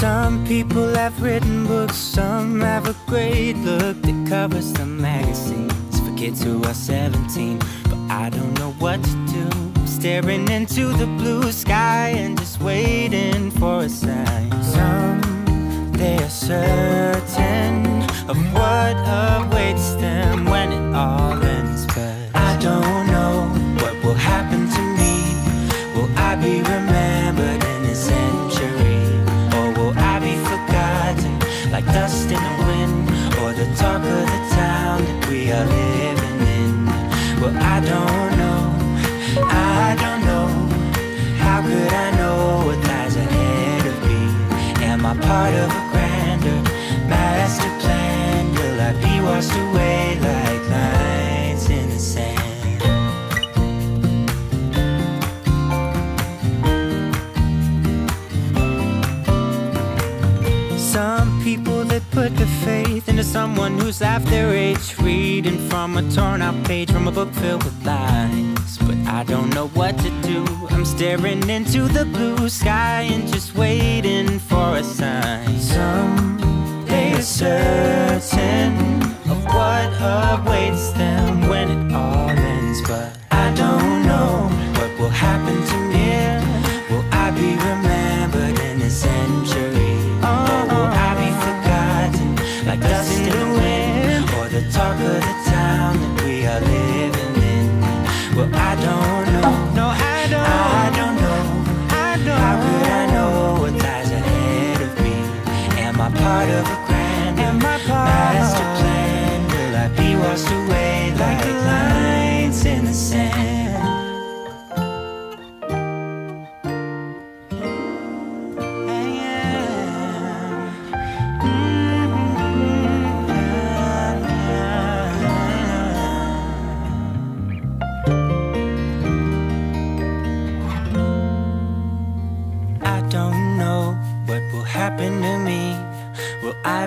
Some people have written books, some have a great look that covers the magazines for kids who are 17. But I don't know what to do. Staring into the blue sky and just waiting for a sign. Some they are certain of what awaits them when it all don't know, I don't know. How could I know what lies ahead of me? Am I part of a grander master plan? Will I be washed away like lines in the sand? Some people put their faith into someone who's half their age, reading from a torn out page from a book filled with lies. But I don't know what to do. I'm staring into the blue sky and just waiting for a sign. Talk of the town that we are living in? Well, I don't know. No, I don't. I don't know. I don't. How could I know what lies ahead of me? Am I part of a grander Am I part master plan? Will I be washed away like lines in the sand?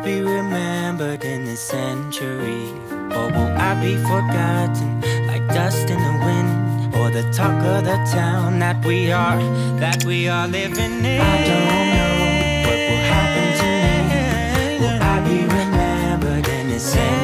Be remembered in this century? Or will I be forgotten like dust in the wind? Or the talk of the town that we are, that we are living in? I don't know what will happen to me. Will I be remembered in this century?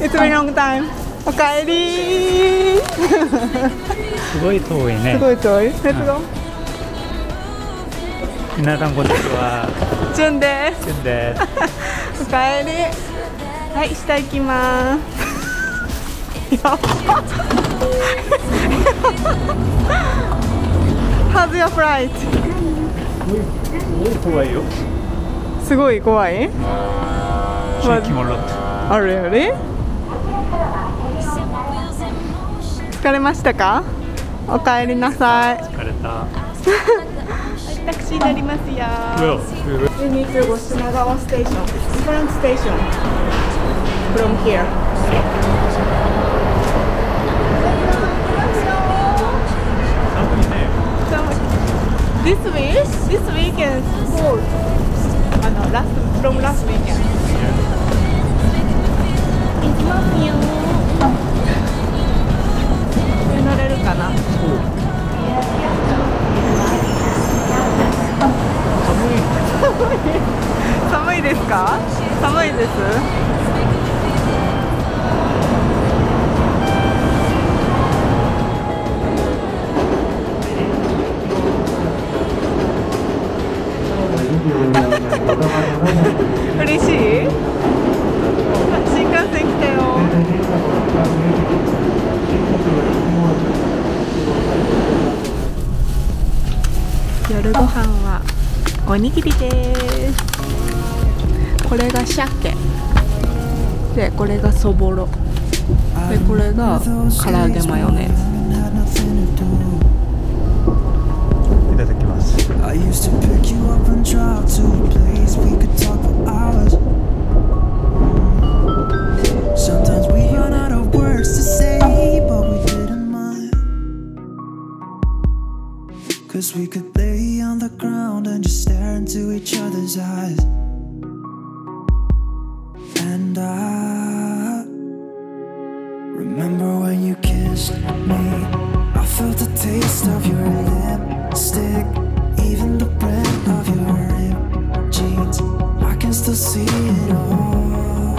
It's been a long time. おかえりすごい遠いね。すごい遠い。Let's go. 皆さんこんにちは。じゅんです。じゅんです。おかえりはい下行きます。やば How's your flight? 怖いよ。すごい怖い。あれあれ疲れましたかおかえりなさい疲れたタクシーになりますよ We need to go to Nagawa station different station from here this week this weekend cold あの last from last weekend にぎりです。これが鮭。でこれがそぼろ。でこれが唐揚げマヨネーズ。いただきます Remember when you kissed me? I felt the taste of your lipstick, even the breath of your ripped jeans. I can still see it all.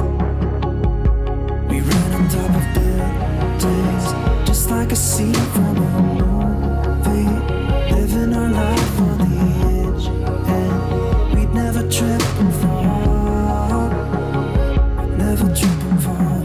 We ran on top of buildings, just like a scene from